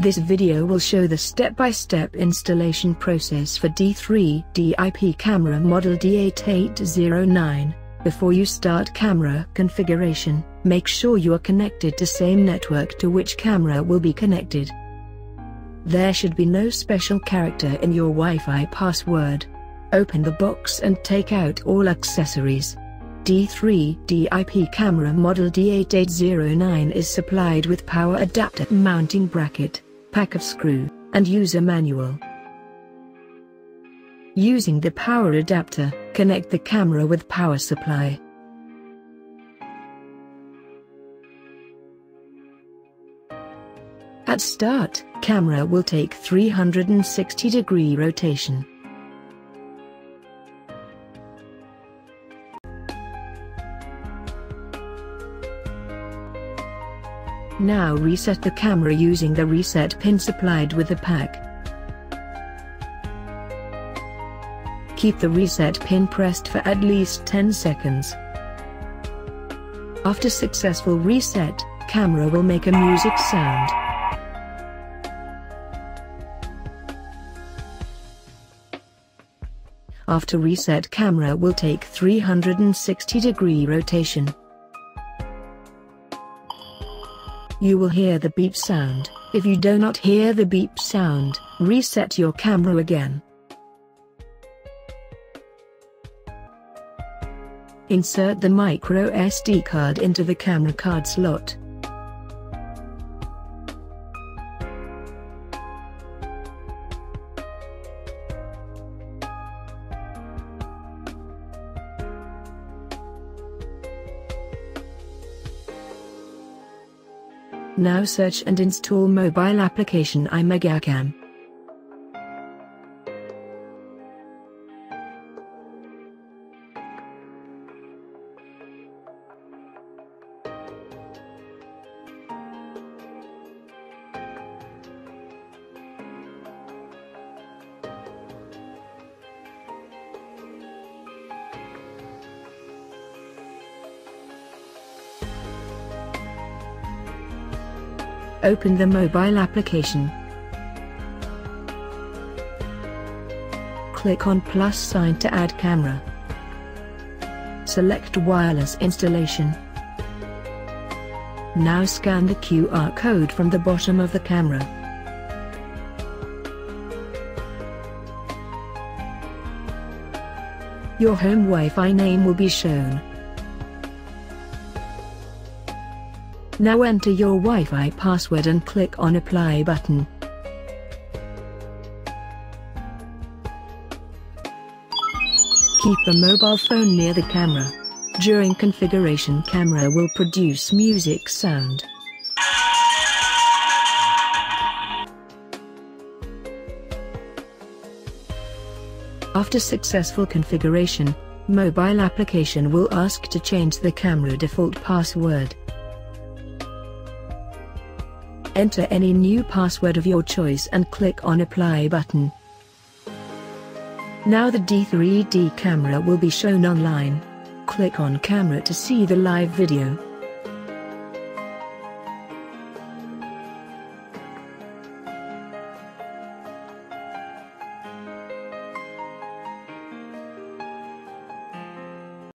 This video will show the step-by-step installation process for D3D IP camera model D8809. Before you start camera configuration, make sure you are connected to same network to which camera will be connected. There should be no special character in your Wi-Fi password. Open the box and take out all accessories. D3D IP camera model D8809 is supplied with power adapter mounting bracket, pack of screw, and user manual. Using the power adapter, connect the camera with power supply. At start, camera will take 360 degree rotation. Now reset the camera using the reset pin supplied with the pack. Keep the reset pin pressed for at least 10 seconds. After successful reset, camera will make a music sound. After reset camera will take 360 degree rotation. You will hear the beep sound. If you do not hear the beep sound, reset your camera again. Insert the micro SD card into the camera card slot. Now search and install mobile application iMegaCam. Open the mobile application. Click on plus sign to add camera. Select wireless installation. Now scan the QR code from the bottom of the camera. Your home Wi-Fi name will be shown. Now enter your Wi-Fi password and click on apply button. Keep the mobile phone near the camera. During configuration camera will produce music sound. After successful configuration, mobile application will ask to change the camera default password. Enter any new password of your choice and click on apply button. Now the D3D camera will be shown online. Click on camera to see the live video.